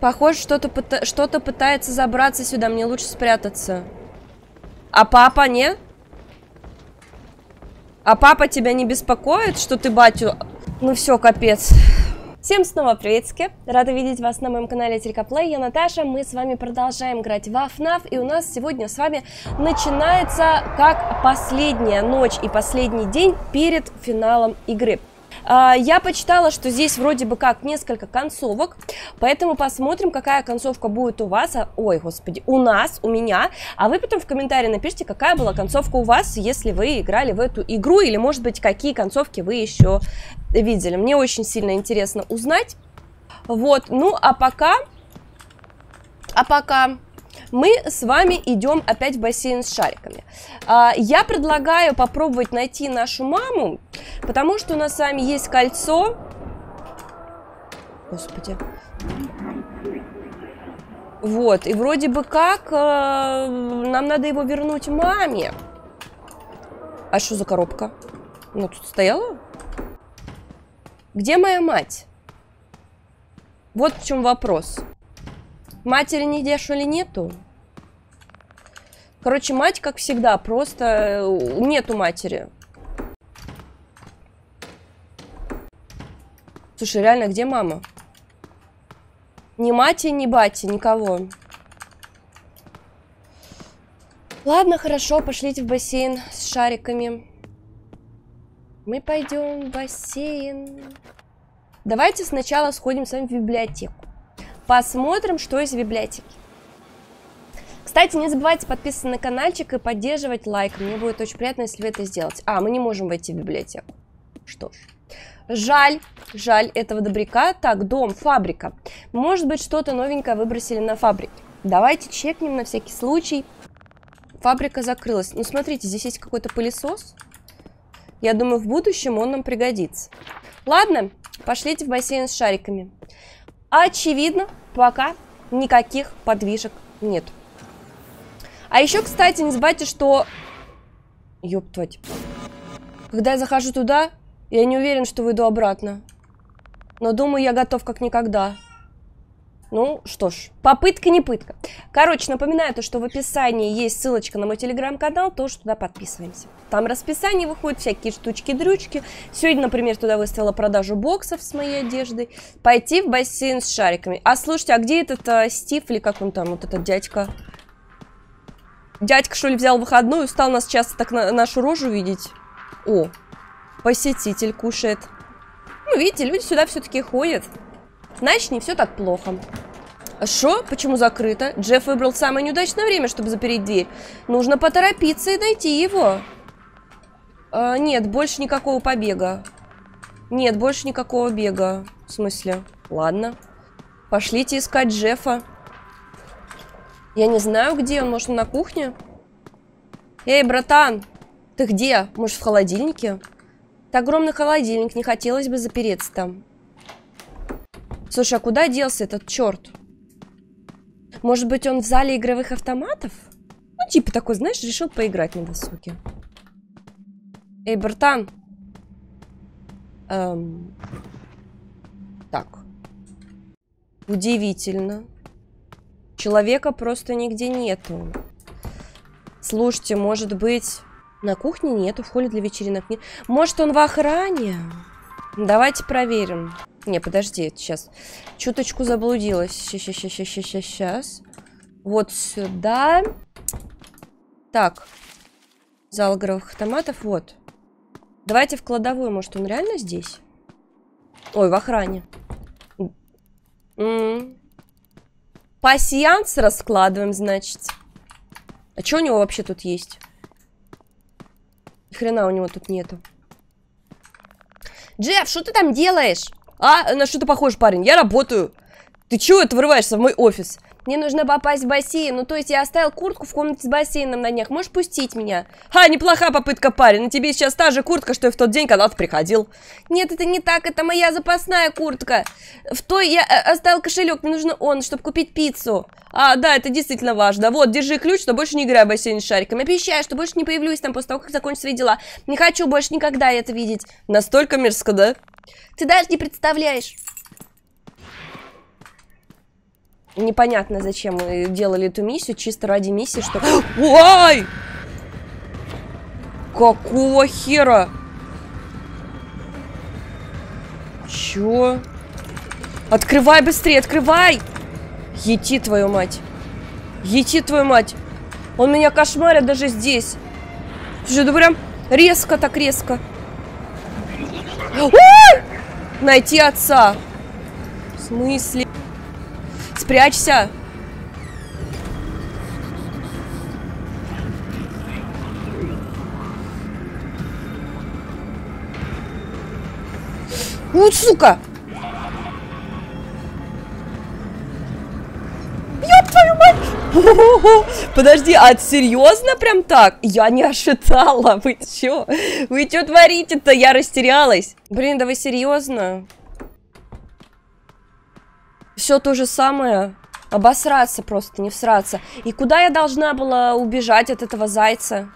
Похоже, что-то что пытается забраться сюда. Мне лучше спрятаться. А папа, не? А папа тебя не беспокоит, что ты батю... Ну все, капец. Всем снова приветики! Рада видеть вас на моем канале Телькоплей. Я Наташа, мы с вами продолжаем играть в FNAF, и у нас сегодня с вами начинается как последняя ночь и последний день перед финалом игры. А, я почитала, что здесь вроде бы как несколько концовок, поэтому посмотрим, какая концовка будет у вас. А, ой, господи, у нас, у меня. А вы потом в комментарии напишите, какая была концовка у вас, если вы играли в эту игру, или, может быть, какие концовки вы еще видели. Мне очень сильно интересно узнать. Вот, ну, а пока... А пока мы с вами идем опять в бассейн с шариками. А, я предлагаю попробовать найти нашу маму, потому что у нас с вами есть кольцо. Господи. Вот, и вроде бы как э, нам надо его вернуть маме. А что за коробка? Ну, тут стояла? Где моя мать? Вот в чем вопрос. Матери что ли, нету? Короче, мать, как всегда, просто э, нету матери. Слушай, реально, где мама? Ни мати, ни бати, никого. Ладно, хорошо, пошлите в бассейн с шариками. Мы пойдем в бассейн. Давайте сначала сходим с вами в библиотеку. Посмотрим, что из библиотеки. Кстати, не забывайте подписываться на каналчик и поддерживать лайк. Мне будет очень приятно, если вы это сделаете. А, мы не можем войти в библиотеку. Что ж. Жаль, жаль этого добряка. Так, дом, фабрика. Может быть, что-то новенькое выбросили на фабрике. Давайте чекнем на всякий случай. Фабрика закрылась. Ну, смотрите, здесь есть какой-то пылесос. Я думаю, в будущем он нам пригодится. Ладно, пошлите в бассейн с шариками. Очевидно, пока никаких подвижек нет. А еще, кстати, не забывайте, что... Ёб твать. Когда я захожу туда, я не уверен, что выйду обратно. Но думаю, я готов как никогда. Ну, что ж, попытка не пытка. Короче, напоминаю то, что в описании есть ссылочка на мой телеграм-канал, тоже туда подписываемся. Там расписание выходит, всякие штучки-дрючки. Сегодня, например, туда выставила продажу боксов с моей одеждой. Пойти в бассейн с шариками. А слушайте, а где этот а, Стив или как он там, вот этот дядька? Дядька, что ли, взял выходную, стал нас часто так на нашу рожу видеть? О, посетитель кушает. Ну, видите, люди сюда все-таки ходят. Значит, не все так плохо. А что? Почему закрыто? Джефф выбрал самое неудачное время, чтобы запереть дверь. Нужно поторопиться и найти его. А, нет, больше никакого побега. Нет, больше никакого бега. В смысле? Ладно. Пошлите искать Джеффа. Я не знаю, где он. Может, он на кухне? Эй, братан! Ты где? Может, в холодильнике? Это огромный холодильник. Не хотелось бы запереться там. Слушай, а куда делся этот черт? Может быть, он в зале игровых автоматов? Ну, типа такой, знаешь, решил поиграть на досуге. Эй, братан. Эм... Так. Удивительно. Человека просто нигде нету. Слушайте, может быть... На кухне нету, в холле для вечеринок нет. Может, он в охране? Давайте проверим. Не, подожди, сейчас. Чуточку заблудилась. Сейчас, сейчас, сейчас, сейчас, сейчас. Вот сюда. Так. Зал игровых автоматов, вот. Давайте в кладовую, может, он реально здесь? Ой, в охране. М -м. Пассианс раскладываем, значит. А что у него вообще тут есть? Хрена у него тут нету. Джефф, что ты там делаешь? А, на что ты похож, парень? Я работаю. Ты чего это врываешься в мой офис? Мне нужно попасть в бассейн. Ну, то есть я оставил куртку в комнате с бассейном на днях. Можешь пустить меня? Ха, неплохая попытка, парень. На тебе сейчас та же куртка, что и в тот день, когда ты приходил. Нет, это не так. Это моя запасная куртка. В той я э, оставил кошелек. Мне нужно он, чтобы купить пиццу. А, да, это действительно важно. Вот, держи ключ, что больше не играй в бассейн с шариками. Обещаю, что больше не появлюсь там после того, как закончу свои дела. Не хочу больше никогда это видеть. Настолько мерзко, да? Ты даже не представляешь. Непонятно, зачем мы делали эту миссию, чисто ради миссии, что... Ой! Какого хера? Чё? Открывай быстрее, открывай! Ети, твою мать. Ети, твою мать. Он меня кошмарит даже здесь. Слушай, ну прям резко так резко. Найти отца. В смысле? Спрячься. Вот, сука! Ёб твою мать! Подожди, а серьезно прям так? Я не ожидала, вы чё? Вы чё творите-то? Я растерялась. Блин, да вы серьезно? Все то же самое. Обосраться просто, не всраться. И куда я должна была убежать от этого зайца?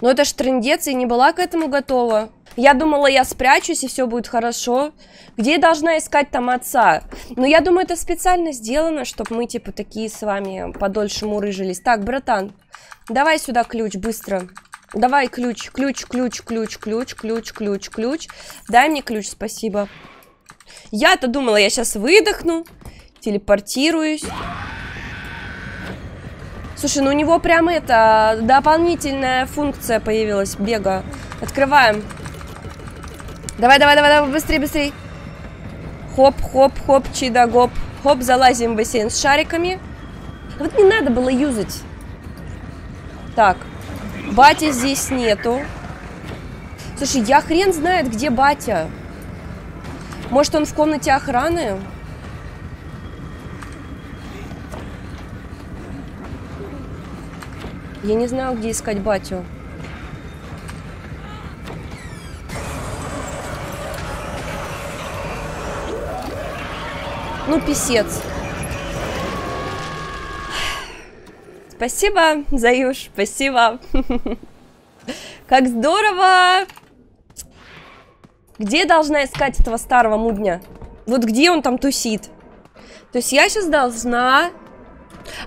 Ну это ж трендец, и не была к этому готова. Я думала, я спрячусь, и все будет хорошо. Где я должна искать там отца? Но я думаю, это специально сделано, чтобы мы, типа, такие с вами подольше мурыжились. Так, братан, давай сюда ключ, быстро. Давай ключ, ключ, ключ, ключ, ключ, ключ, ключ, ключ. Дай мне ключ, спасибо. Я-то думала, я сейчас выдохну, телепортируюсь. Слушай, ну у него прям это, дополнительная функция появилась, бега. Открываем. Давай, давай, давай, давай, быстрее, быстрее. Хоп, хоп, хоп, чида, гоп. Хоп, залазим в бассейн с шариками. Вот не надо было юзать. Так, батя здесь нету. Слушай, я хрен знает, где батя. Может, он в комнате охраны? Я не знаю, где искать батю. Ну, писец. Спасибо, Заюш, спасибо. Как здорово! Где я должна искать этого старого мудня? Вот где он там тусит? То есть я сейчас должна...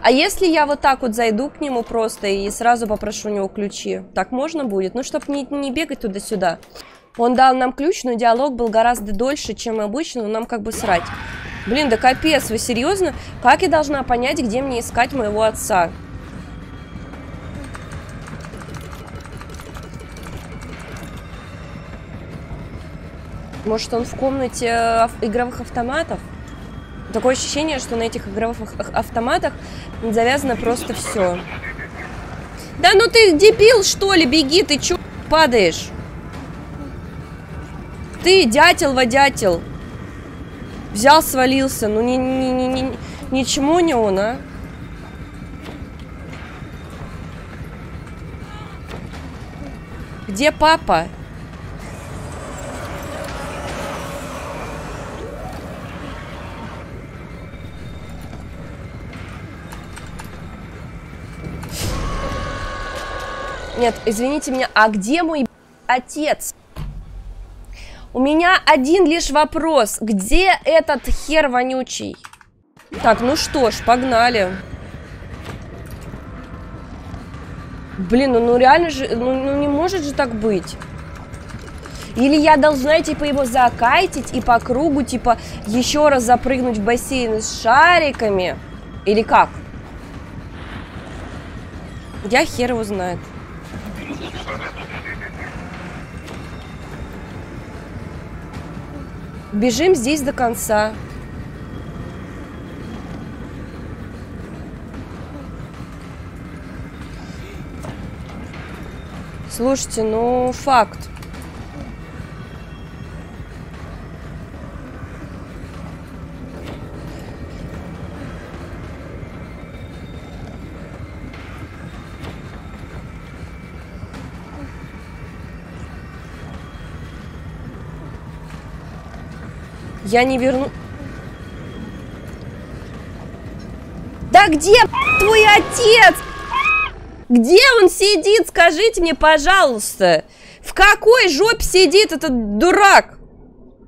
А если я вот так вот зайду к нему просто и сразу попрошу у него ключи? Так можно будет? Ну, чтобы не, не бегать туда-сюда. Он дал нам ключ, но диалог был гораздо дольше, чем обычно, но нам как бы срать. Блин, да капец, вы серьезно? Как я должна понять, где мне искать моего отца? Может, он в комнате игровых автоматов? Такое ощущение, что на этих игровых автоматах завязано просто все. Да ну ты дебил, что ли? Беги, ты чё падаешь? Ты дятел-водятел. Взял, свалился. Ну, ни, ни, ни, ни, ничему не он, а? Где папа? Нет, извините меня, а где мой отец? У меня один лишь вопрос. Где этот хер вонючий? Так, ну что ж, погнали. Блин, ну, ну реально же, ну, ну не может же так быть. Или я должна, типа, его закайтить и по кругу, типа, еще раз запрыгнуть в бассейн с шариками? Или как? Я хер его знает. Бежим здесь до конца. Слушайте, ну факт. Я не верну... Да где твой отец? Где он сидит? Скажите мне, пожалуйста. В какой жопе сидит этот дурак?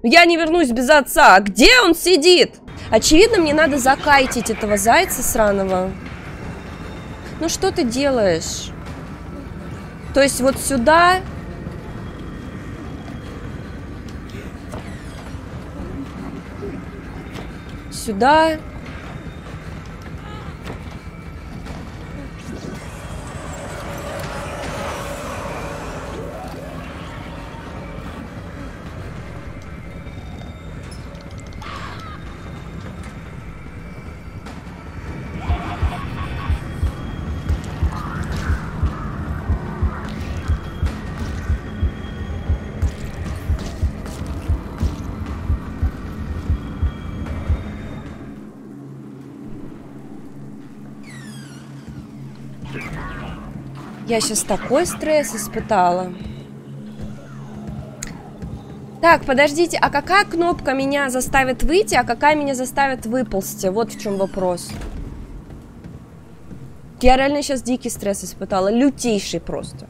Я не вернусь без отца. Где он сидит? Очевидно, мне надо закайтить этого зайца сраного. Ну что ты делаешь? То есть вот сюда... Сюда... Я сейчас такой стресс испытала. Так, подождите, а какая кнопка меня заставит выйти, а какая меня заставит выползти? Вот в чем вопрос. Я реально сейчас дикий стресс испытала, лютейший просто.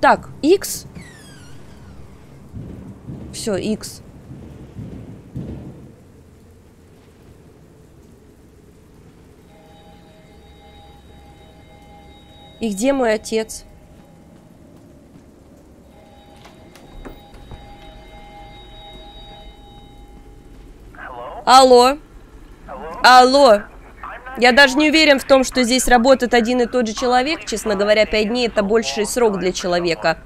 Так, X. Все, X. И где мой отец? Алло. Алло. Я даже не уверен в том, что здесь работает один и тот же человек. Честно говоря, пять дней это больший срок для человека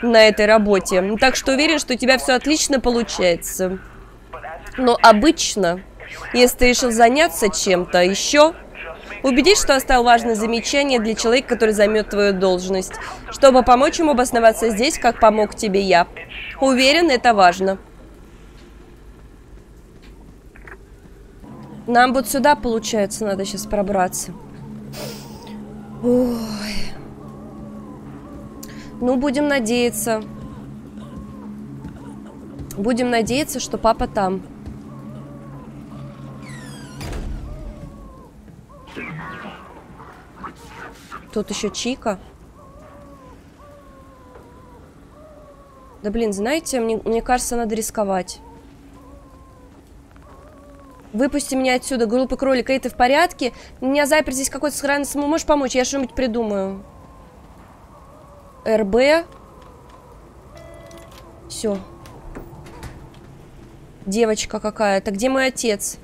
на этой работе. Так что уверен, что у тебя все отлично получается. Но обычно, если ты решил заняться чем-то еще, Убедись, что оставил важное замечание для человека, который займет твою должность, чтобы помочь ему обосноваться здесь, как помог тебе я. Уверен, это важно. Нам вот сюда, получается, надо сейчас пробраться. Ой. Ну, будем надеяться. Будем надеяться, что папа там. Тут еще Чика. Да блин, знаете, мне, мне кажется, надо рисковать. Выпусти меня отсюда, группа кролика, и ты в порядке? Меня запер здесь какой-то сохранный самому. Можешь помочь? Я что-нибудь придумаю. РБ. Все. Девочка какая-то. Где мой отец?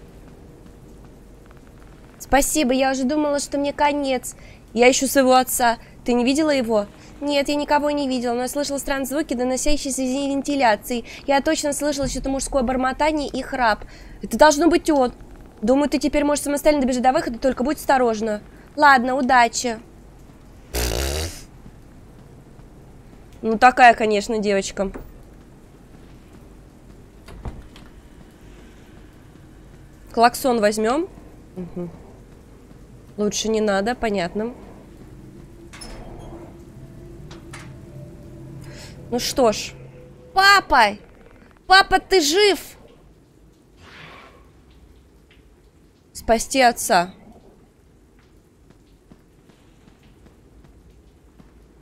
Спасибо, я уже думала, что мне конец. Я ищу своего отца. Ты не видела его? Нет, я никого не видела, но я слышала странные звуки, доносящиеся из вентиляции. Я точно слышала что-то мужское бормотание и храп. Это должно быть он. Думаю, ты теперь можешь самостоятельно добежать до выхода, только будь осторожна. Ладно, удачи. Ну, такая, конечно, девочка. Клаксон возьмем. Угу. Лучше не надо, понятно. Ну что ж. Папа! Папа, ты жив! Спасти отца.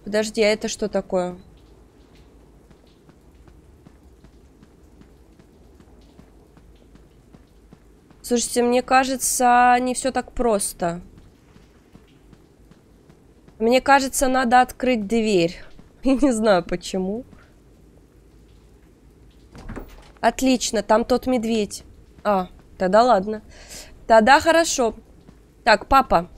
Подожди, а это что такое? Слушайте, мне кажется, не все так просто. Мне кажется, надо открыть дверь. Я не знаю почему. Отлично, там тот медведь. А, тогда ладно. Тогда хорошо. Так, папа.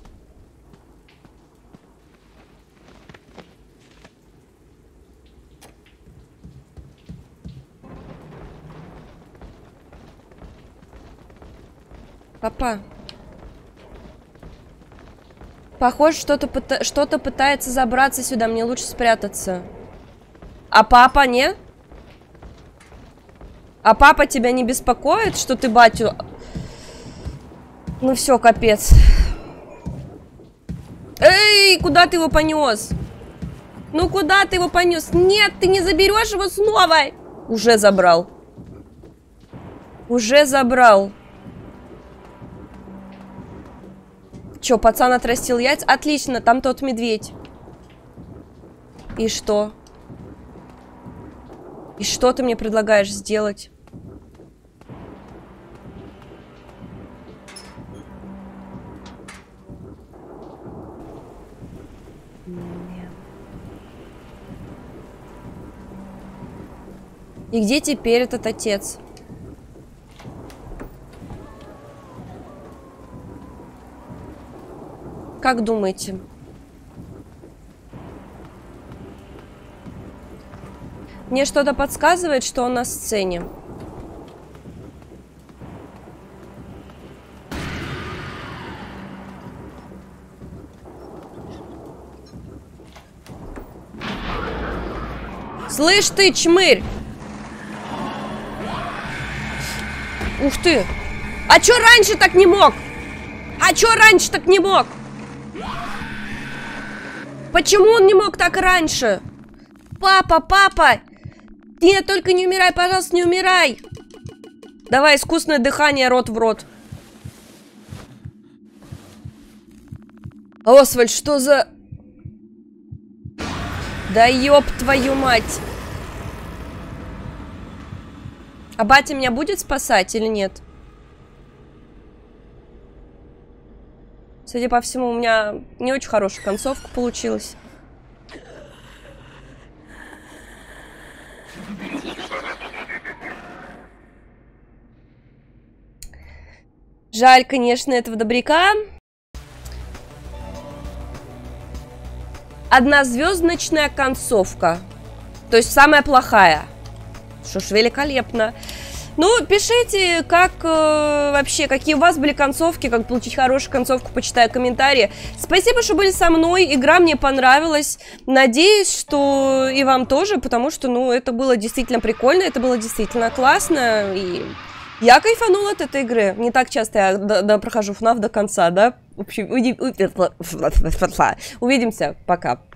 Папа. Похоже, что-то пыта что пытается забраться сюда. Мне лучше спрятаться. А папа, не? А папа тебя не беспокоит, что ты батю... Ну все, капец. Эй, куда ты его понес? Ну куда ты его понес? Нет, ты не заберешь его снова. Уже забрал. Уже забрал. Че, пацан отрастил яйца? Отлично, там тот медведь. И что? И что ты мне предлагаешь сделать? И где теперь этот отец? Как думаете? Мне что-то подсказывает, что он на сцене. Слышь ты, чмырь! Ух ты! А чё раньше так не мог? А чё раньше так не мог? Почему он не мог так раньше? Папа, папа! Нет, только не умирай, пожалуйста, не умирай! Давай, искусственное дыхание рот в рот. Освальд, что за... Да ёб твою мать! А батя меня будет спасать или нет? Судя по всему, у меня не очень хорошая концовка получилась. Жаль, конечно, этого добряка. Однозвездочная концовка. То есть самая плохая. Что ж, великолепно. Ну, пишите, как э, вообще, какие у вас были концовки, как получить хорошую концовку, почитаю комментарии. Спасибо, что были со мной, игра мне понравилась. Надеюсь, что и вам тоже, потому что, ну, это было действительно прикольно, это было действительно классно, и я кайфанула от этой игры. Не так часто я до, до, прохожу FNAF до конца, да? В общем, увидимся, пока.